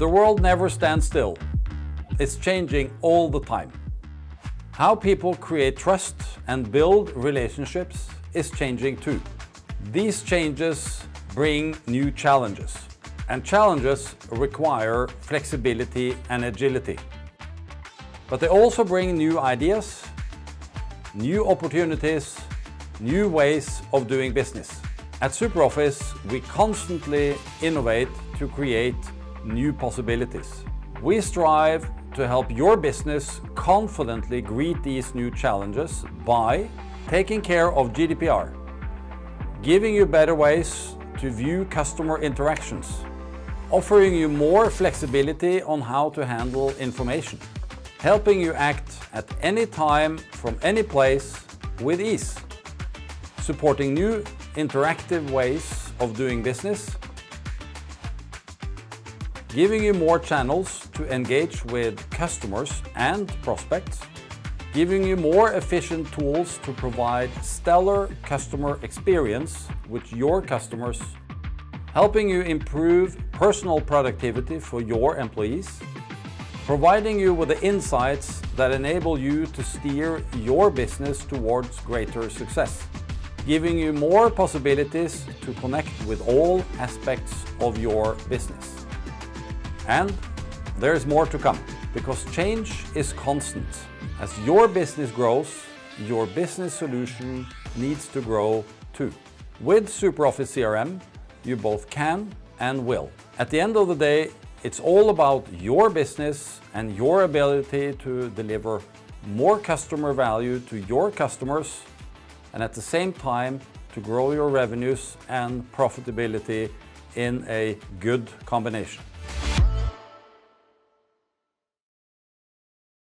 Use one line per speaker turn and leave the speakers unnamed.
The world never stands still. It's changing all the time. How people create trust and build relationships is changing too. These changes bring new challenges, and challenges require flexibility and agility. But they also bring new ideas, new opportunities, new ways of doing business. At SuperOffice, we constantly innovate to create new possibilities. We strive to help your business confidently greet these new challenges by taking care of GDPR, giving you better ways to view customer interactions, offering you more flexibility on how to handle information, helping you act at any time from any place with ease, supporting new interactive ways of doing business, giving you more channels to engage with customers and prospects, giving you more efficient tools to provide stellar customer experience with your customers, helping you improve personal productivity for your employees, providing you with the insights that enable you to steer your business towards greater success, giving you more possibilities to connect with all aspects of your business. And there's more to come because change is constant. As your business grows, your business solution needs to grow too. With SuperOffice CRM, you both can and will. At the end of the day, it's all about your business and your ability to deliver more customer value to your customers and at the same time to grow your revenues and profitability in a good combination.